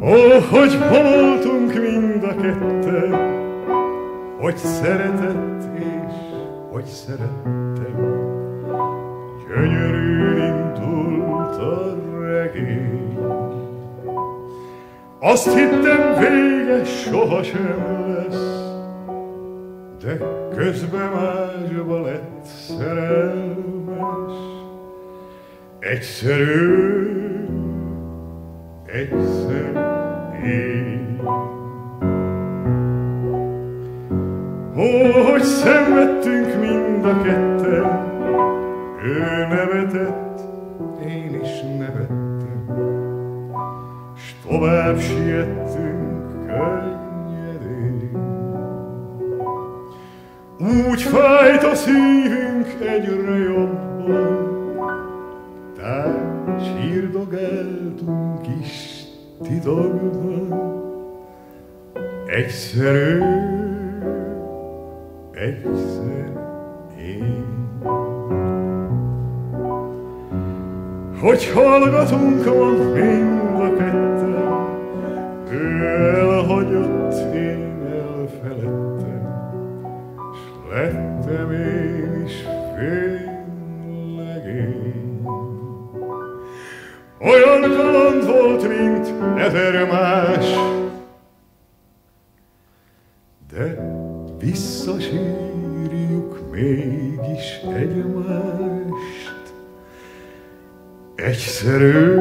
Hogy voltunk mind a ketten, hogy szeretett és hogy szerettem. Gyönyörű indult a regény. Azt hittem vége sohasem lesz, de közben másba lett szerelmes. Egyszerű, egyszer én. Ó, hogy szenvedtünk mind a ketten, ő nevetett, én is nevettem, s tovább siettünk könnyedén. Úgy fájt a szívünk egyre jobban, tehát sírdogáltunk is titokban. Egyszerű, egyszer én. Hogy hallgatunk van mind a ketten, ő elhagyott, én elfeledtem, s lettem én is fénylegény. Olyan kaland volt, mint ezer más, de visszasírjuk mégis egymást. Egyszerű